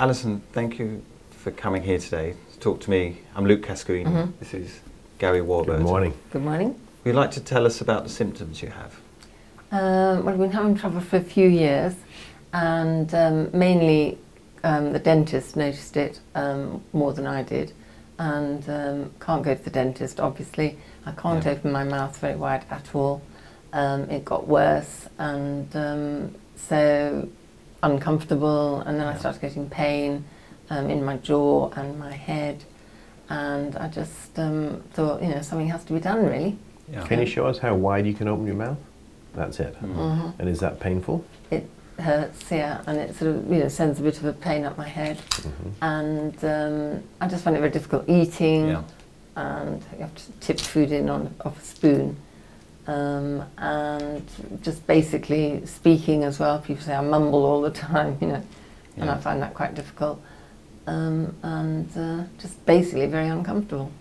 Alison, thank you for coming here today to talk to me. I'm Luke Cascarini. Mhm. This is Gary Warburton. Good morning. Good morning. Would you like to tell us about the symptoms you have? Um, well, I've been having trouble for a few years, and um, mainly um, the dentist noticed it um, more than I did, and um, can't go to the dentist. Obviously, I can't Yeah. open my mouth very wide at all. Um, it got worse, and um, so uncomfortable, and then I started getting pain um, in my jaw and my head, and I just um, thought, you know, something has to be done, really. Yeah. Can you show us how wide you can open your mouth? That's it. Mm. Mhm. And is that painful? It hurts, yeah, and it sort of you know sends a bit of a pain up my head, Mhm. and um, I just find it very difficult eating, Yeah. and you have to tip food in on off a spoon, um, and just basically speaking as well. People say I mumble all the time, you know, and I find that quite difficult, um, and uh, just basically very uncomfortable.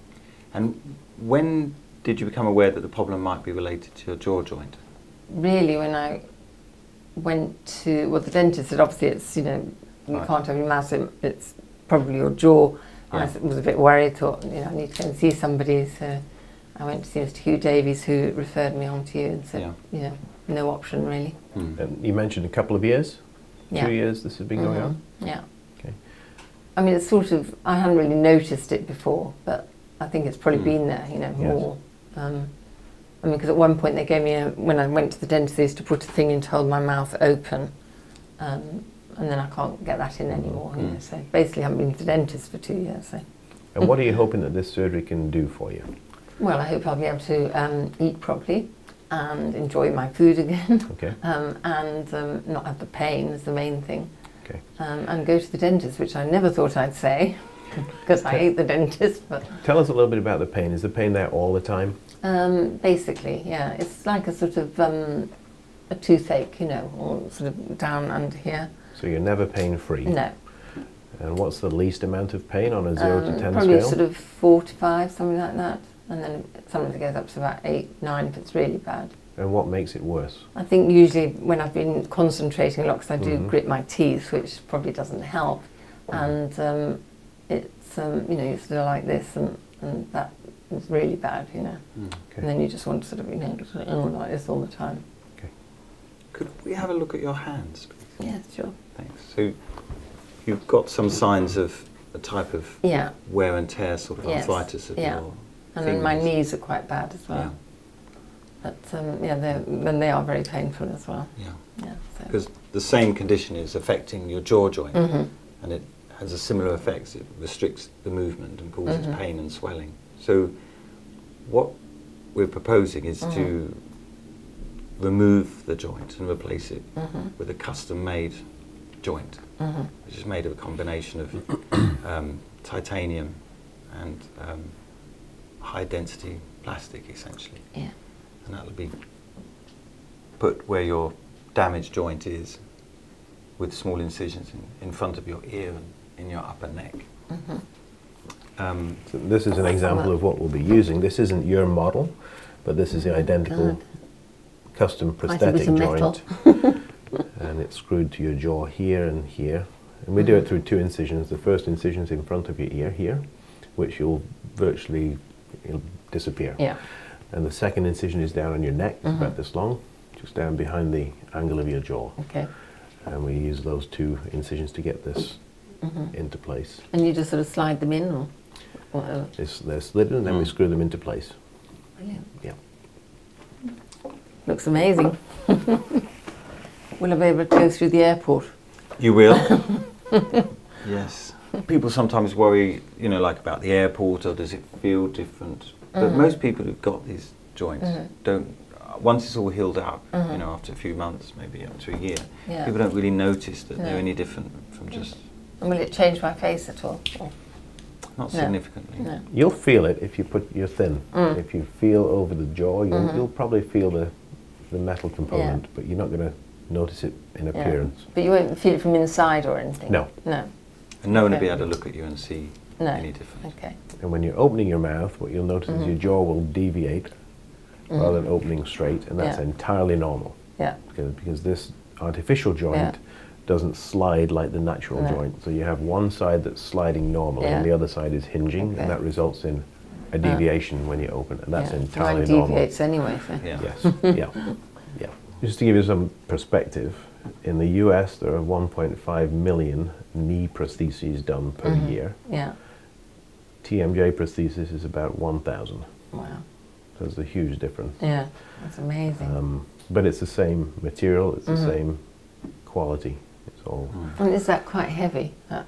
And when did you become aware that the problem might be related to your jaw joint? really when I went to well the dentist said obviously it's you know you Right. can't have your mouth so it's probably your jaw and I was a bit worried thought you know I need to go and see somebody so I went to see Mr Hugh Davies who referred me on to you and said Yeah. you know no option really Mm. And you mentioned a couple of years, yeah two years this has been going Mhm. on. yeah Okay. I mean it's sort of I hadn't really noticed it before but I think it's probably Mm. been there you know Yes. more um, I mean, because at one point they gave me a, when I went to the dentist, they used to put a thing in to hold my mouth open, um, and then I can't get that in anymore. You know, Mm. so basically, I haven't been to the dentist for two years. So, And what are you hoping that this surgery can do for you? Well, I hope I'll be able to um, eat properly and enjoy my food again, Okay. um, and um, not have the pain is the main thing. Okay. Um, and go to the dentist, which I never thought I'd say, because I hate the dentist, but. Tell us a little bit about the pain. Is the pain there all the time? Um, basically, yeah, it's like a sort of um, a toothache, you know, or sort of down under here. So you're never pain free. No, And what's the least amount of pain on a zero to ten probably scale? sort of four to five, something like that, and then sometimes it goes up to about eight, nine if it's really bad. and what makes it worse? I think usually when I've been concentrating a lot, because I do Mhm. grit my teeth, which probably doesn't help, and um, it's um, you know you're sort of like this, and, and that is really bad, you know. Mm. Okay. And then you just want to sort of you know sort of like this all the time. Okay. Could we have a look at your hands, please? Yeah, sure. Thanks. So you've got some signs of a type of Yeah. wear and tear sort of Yes, arthritis of yeah. your And then my knees are quite bad as well. Yeah, But um, yeah, then they are very painful as well. yeah. Yeah. So. Because the same condition is affecting your jaw joint, Mhm. and it has a similar effect. It restricts the movement and causes Mhm. pain and swelling. So, what we're proposing is Mhm. to remove the joint and replace it Mhm. with a custom-made joint, Mhm. which is made of a combination of um, titanium and um, high-density plastic, essentially. Yeah. And that will be put where your damaged joint is, with small incisions in, in front of your ear and in your upper neck. Mhm. Um, So this is an example of what we'll be using. This isn't your model, but this is the identical God. custom Nice a bit prosthetic joint. and it's screwed to your jaw here and here. And we do it Mhm. through two incisions. The first incision is in front of your ear here, which you'll virtually it'll disappear. Yeah. And the second incision is down on your neck, it's Mhm. about this long, just down behind the angle of your jaw. Okay. And we use those two incisions to get this Mhm. into place. And you just sort of slide them in, or whatever. It's, they're slid and then we Mm. screw them into place. Brilliant. Yeah. Looks amazing. Will I be able to go through the airport? you will? yes. People sometimes worry, you know, like about the airport or does it feel different? But Mhm. most people who've got these joints Mhm. don't, uh, once it's all healed up, you Mhm. know, after a few months, maybe up to a year, Yeah. people don't really notice that they're any different from just, And will it change my face at all? Or- not No. significantly. No. You'll feel it if you put you're thin. Mm. If you feel over the jaw, you'll, Mhm. you'll probably feel the, the metal component, but you're not going to notice it in Yeah. appearance. But you won't feel it from inside or anything? No. No. And no one will be able to look at you and see No. any difference. Okay. And when you're opening your mouth, what you'll notice is Mhm. your jaw will deviate Mhm. rather than opening straight, and that's Yeah. entirely normal Yeah. because, because this artificial joint doesn't slide like the natural No. joint. So you have one side that's sliding normally Yeah. and the other side is hinging, Okay. and that results in a deviation when you open, and that's yeah. entirely Mine normal. deviates anyway. So. Yeah. Yes, yeah, yeah. Just to give you some perspective, in the US there are 1.5 million knee prostheses done per Mhm. year. Yeah. TMJ prosthesis is about 1,000. Wow. So there's a huge difference. Yeah. That's amazing. Um, but it's the same material, it's the Mhm. same quality. It's all Mm. and is that quite heavy? That,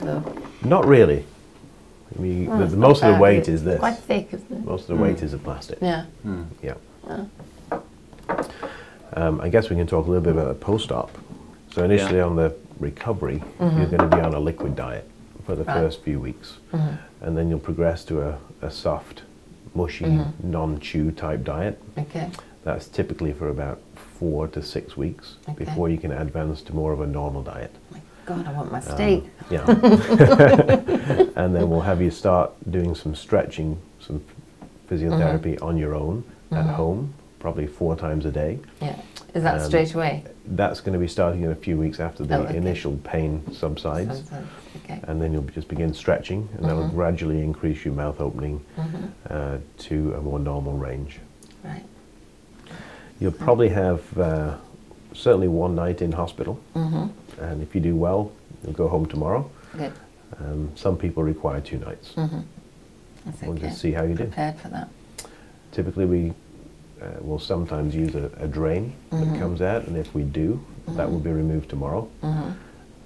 the, not really. I mean, Well, the, the not most of the weight it's is this. Quite thick, isn't it? Most of the weight Mm. is the plastic. Yeah. Mm. Yeah. Yeah. Um, I guess we can talk a little bit about the post-op. So initially Yeah. on the recovery, Mhm. you're going to be on a liquid diet for the Right. first few weeks, Mhm. and then you'll progress to a, a soft, mushy, Mhm. non-chew type diet. Okay. That's typically for about four to six weeks Okay. before you can advance to more of a normal diet. My God, I want my Um, steak. yeah. and then we'll have you start doing some stretching, some physiotherapy on your own at Mhm. home, probably four times a day. yeah. Is that um, straight away? That's going to be starting in a few weeks after the Oh, okay. initial pain subsides. Sometimes. Okay. And then you'll just begin stretching, and that'll Mhm. gradually increase your mouth opening Mhm. uh, to a more normal range. Right. You'll probably have uh, certainly one night in hospital, Mhm. and if you do well, you'll go home tomorrow. Good. Um, some people require two nights. Mhm. That's We'll just see how you do. Prepared for that. Typically, we uh, will sometimes use a, a drain Mhm. that comes out, and if we do, that Mhm. will be removed tomorrow. Mhm.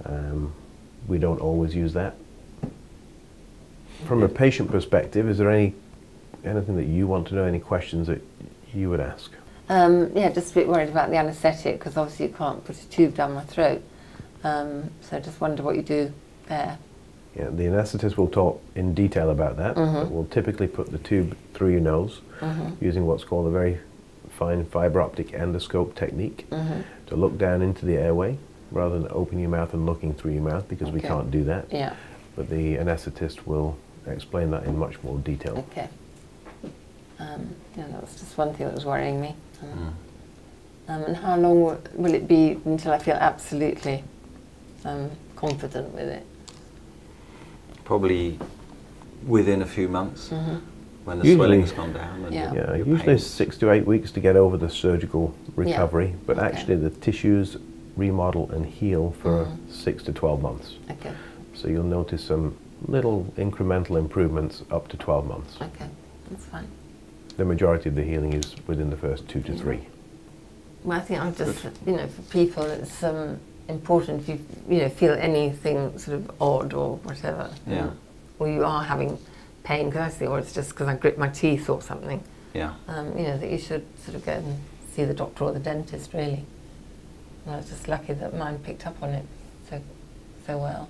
Um, we don't always use that. From a patient perspective, is there any anything that you want to know? Any questions that you would ask? Um, yeah, just a bit worried about the anaesthetic because obviously you can't put a tube down my throat. Um, so I just wonder what you do there. Yeah, the anaesthetist will talk in detail about that. Mhm. We'll typically put the tube through your nose Mhm. using what's called a very fine fiber optic endoscope technique Mhm. to look down into the airway rather than opening your mouth and looking through your mouth because we can't do that. Yeah. But the anaesthetist will explain that in much more detail. Okay. Um, yeah, that was just one thing that was worrying me. Um, Mm. um, and how long will, will it be until I feel absolutely um, confident with it? Probably within a few months Mhm. when the Usually- swelling's gone down. And Yeah. Yeah, usually pain- six to eight weeks to get over the surgical recovery, but Okay. actually the tissues remodel and heal for Mhm. six to 12 months. Okay. So you'll notice some little incremental improvements up to 12 months. Okay. That's fine. The majority of the healing is within the first two to Yeah. three. Well, I think I'm just, you know, for people, it's um, important if you, you know, feel anything sort of odd or whatever, Yeah. or you are having pain, because I think, or it's just because I grit my teeth or something, Yeah. um, you know, that you should sort of go and see the doctor or the dentist, really. And I was just lucky that mine picked up on it so, so well.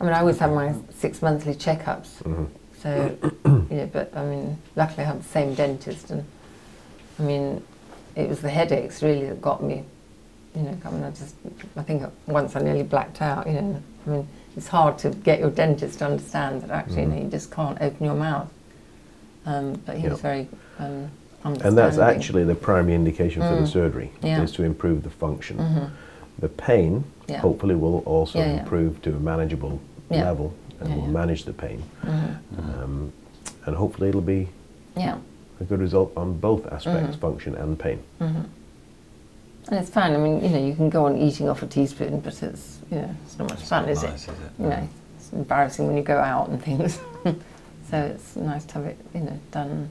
I mean, I always have my six monthly checkups, Mhm. so, you know, but I mean, luckily I have the same dentist, and I mean, it was the headaches really that got me. You know, I mean, I just, I think once I nearly blacked out. You know, I mean, it's hard to get your dentist to understand that actually, you, know, Mhm. you just can't open your mouth. Um, but he was very um, And that's actually the primary indication for the Mm. surgery, Yeah. is to improve the function. Mhm. The pain Yeah. hopefully will also Yeah, improve to a manageable level and will manage the pain. Mhm. Um, and hopefully it'll be Yeah. a good result on both aspects, Mhm. function and pain. And it's fine. I mean, you know, you can go on eating off a teaspoon, but it's you know, it's not much It's fun, not is nice, it? is it? You know, it's embarrassing when you go out and things. so it's nice to have it, you know, done.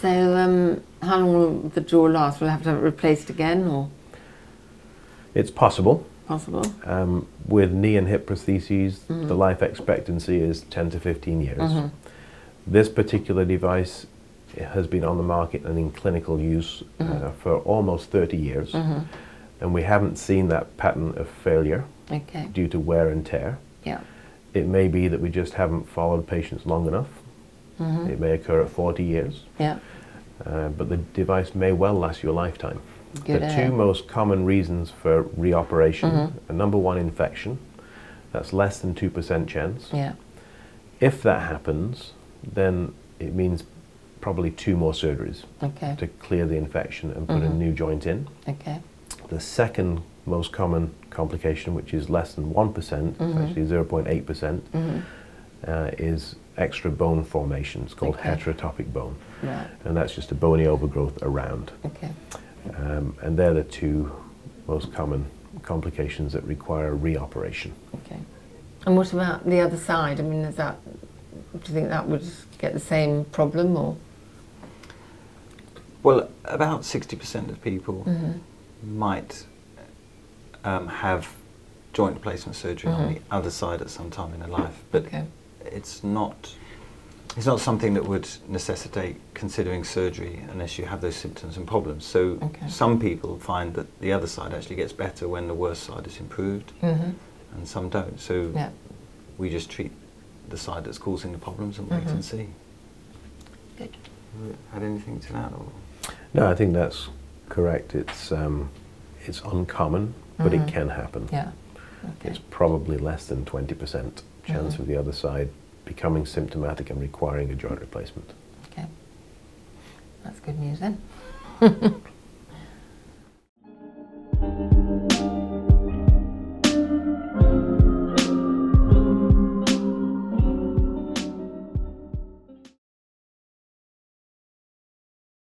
So, um, how long will the jaw last? Will I have to have it replaced again, or It's possible. possible? Um, with knee and hip prostheses, Mhm. the life expectancy is 10 to 15 years. Mhm. This particular device has been on the market and in clinical use uh, Mhm. for almost 30 years, Mhm. and we haven't seen that pattern of failure Okay. due to wear and tear. Yeah. It may be that we just haven't followed patients long enough. Mhm. It may occur at 40 years, Yeah. uh, but the device may well last your lifetime. Good. the air. two most common reasons for reoperation Mhm. are number one, infection. That's less than 2% chance. Yeah. If that happens, then it means probably two more surgeries Okay. to clear the infection and put a Mhm. new joint in. Okay. The second most common complication, which is less than 1%, percent Mhm. actually 0.8%, percent Mhm. uh, is extra bone formation. It's called Okay. heterotopic bone. Right. And that's just a bony overgrowth around. Okay. Um, and they're the two most common complications that require reoperation. Okay. And what about the other side? I mean, is that? Do you think that would get the same problem, or? Well, about 60% of people Mhm. might um, have joint replacement surgery on Mhm. the other side at some time in their life, but Okay. it's not it's not something that would necessitate considering surgery unless you have those symptoms and problems. So Okay. some people find that the other side actually gets better when the worst side is improved, Mhm. and some don't. So Yeah. we just treat the side that's causing the problems and wait Mhm. and see. Good. Had anything to that? Or? No, I think that's correct. It's, um, it's uncommon, but Mhm. it can happen. Yeah. Okay. It's probably less than 20% chance Mhm. of the other side becoming symptomatic and requiring a joint replacement. Okay. That's good news then.